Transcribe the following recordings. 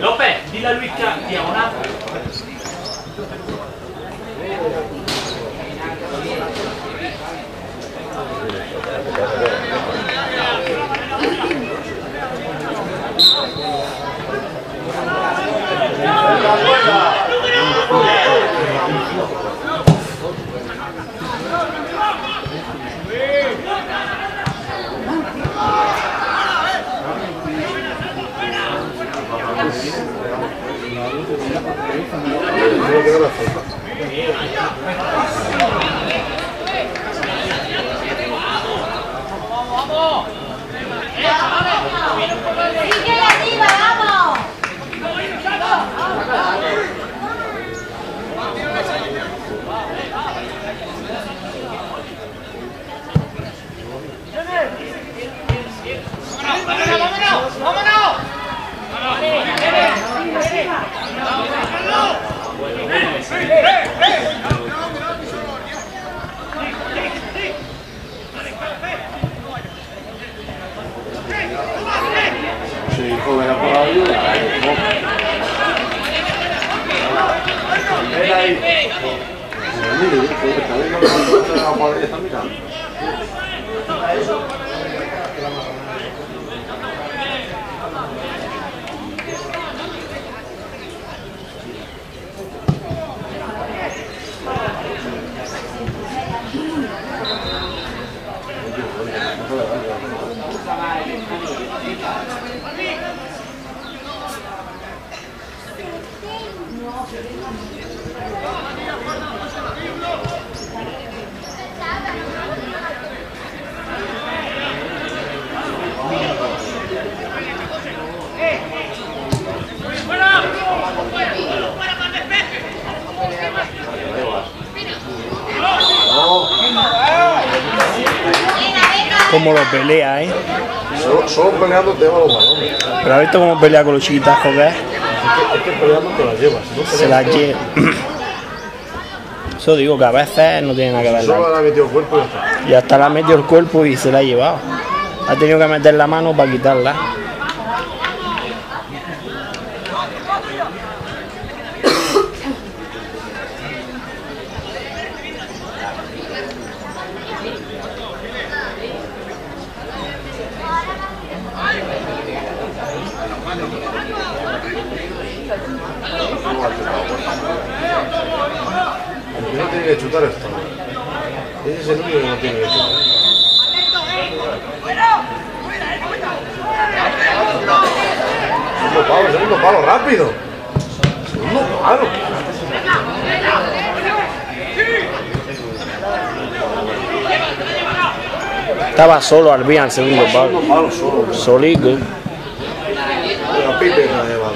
López, dile a Luis que diagonal. Que la pared está mirando. Cómo lo pelea, ¿eh? Solo, solo peleando te lleva los balones. Pero has visto cómo pelea con los chiquitajos que es. Es que, es que peleando te las llevas. No Se las lleva. Eso digo que a veces no tiene nada que ver. Solo la- ha metido cuerpo y ya está. Y hasta le ha metido el cuerpo y se la ha llevado. Ha tenido que meter la mano para quitarla. El que no tiene que chutar esto. Ese es el único que no tiene. Segundo palo, segundo palo, rápido. Segundo palo. Estaba solo el segundo Segundo palo. solo. Solico. La pipe la lleva.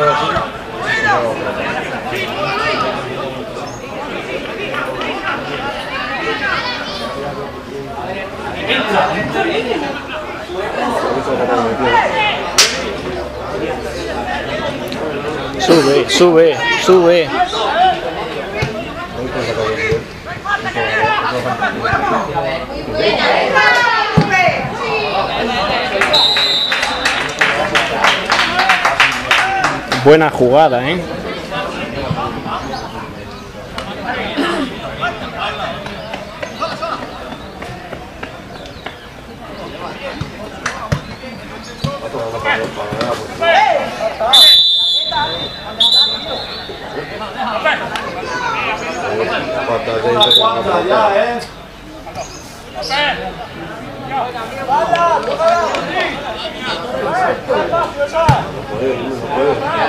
Es así. Sube, sube, Buena jugada, ¿eh?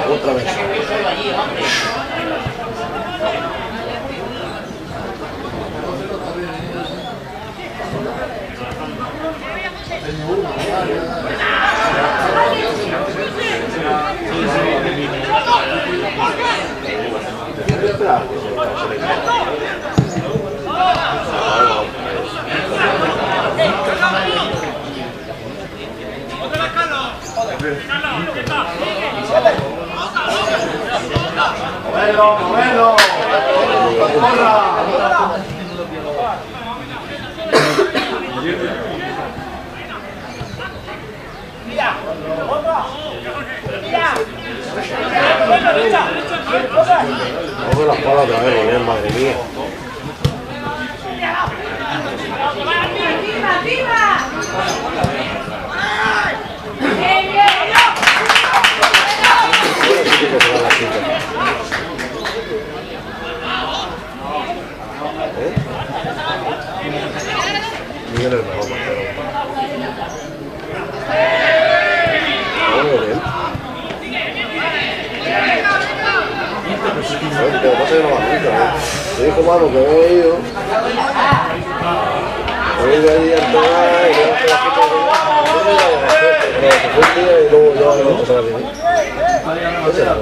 Otra vez. Coge la espalda otra vez, Bonel, madre mía. ¡Arriba, arriba! ¡Bien, bien! Sí que se va la chica. ¿Eh? Miguel es pasa que no va nunca, ¿eh? Te dijo mano que. Hoy ¿Qué será?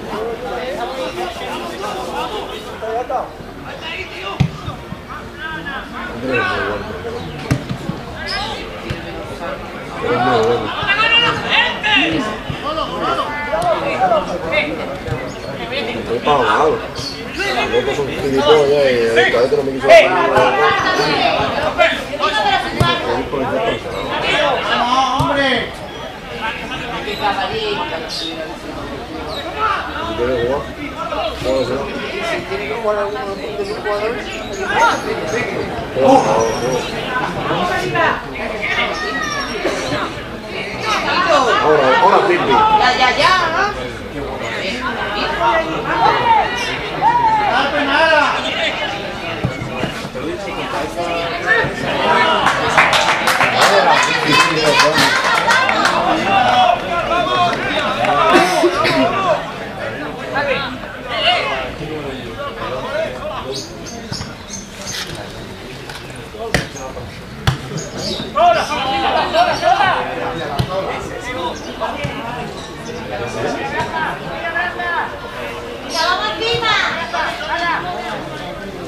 Ahora está aquí, ¿Eh? ¿eh? Ahora, ahora. Ya, ya, ya,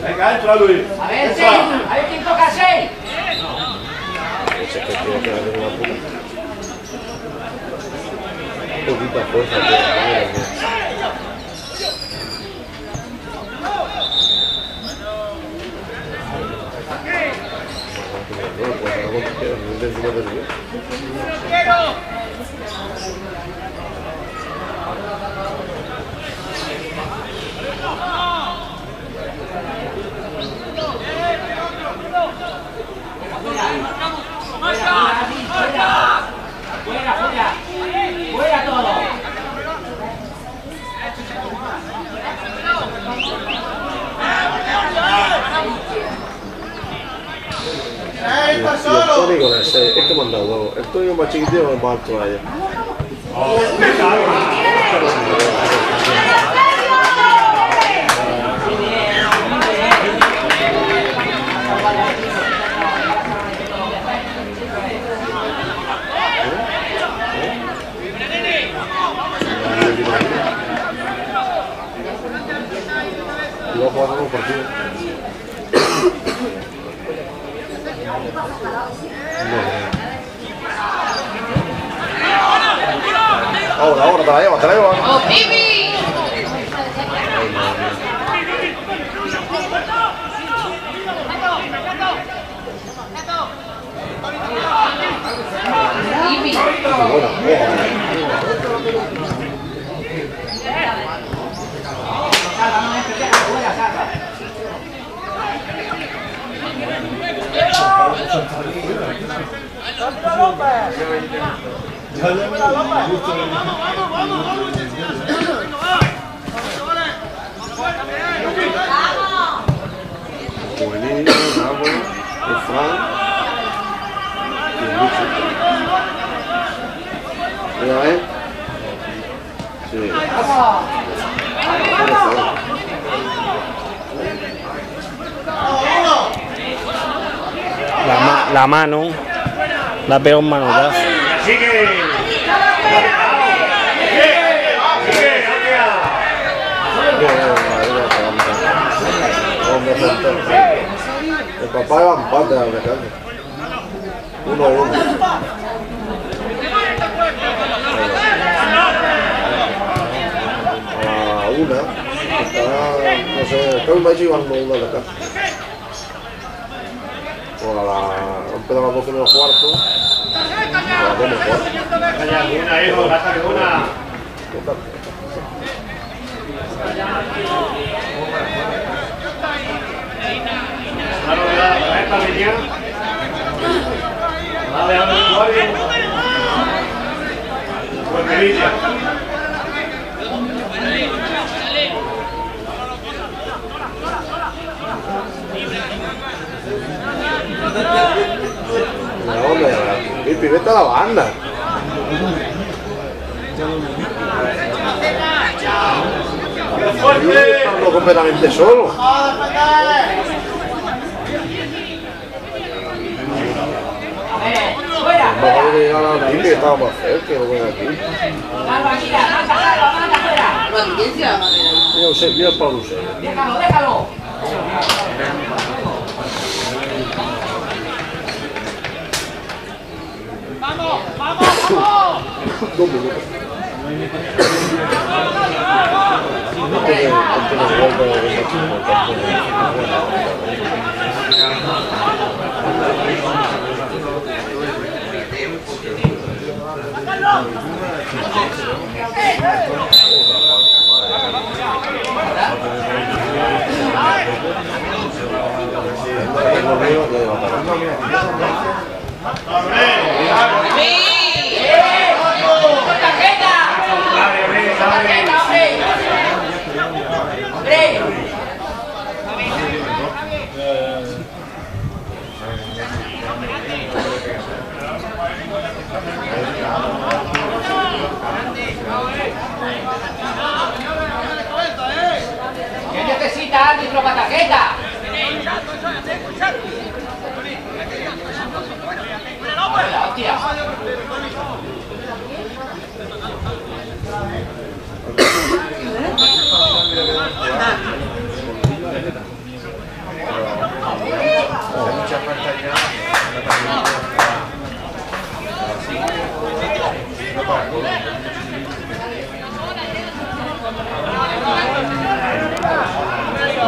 Venga, entra Luis. A ver, seis. A ver quién toca seis. Un poquito fuerza, No, pues algo que quieras, no te encima del mío. Fuera, fuera. Fuera todo. el Tony con el 6, es que me han dado dos. El Tony es más chiquitito y más alto a ella. Y va a jugar un partido. No. Ahora, ahora, te la llevo, te la llevo. ¡Oh, Bibi! Bibi. Bueno. Juvenil, el Fran y Lucho. Mira, ¿eh? Sí. La, ma- la mano. La pega un manotazo. Así que. El papá va empate a la mecánica. Uno a uno. A. Está, no sé, creo que me ha dicho Iván una de la casa. A la. Han empezado a las 12 menos cuarto. A las 2 menos cuarto. Vaya, una, hijo, una. Esta línea. Va dejando el usuario. Pues No, hombre, Pipi, vete a la banda. Completamente solo. Que llegar a Pipi, que estaba más cerca, que no venga aquí. ¡Calma, mira! Eusebio. ¡Déjalo, déjalo! Amén. Árbitro para tarjeta?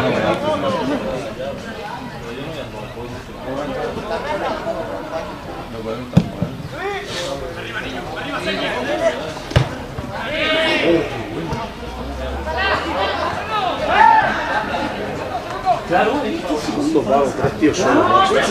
Hola, hostia. Segundo palo, tres tíos solos. macho.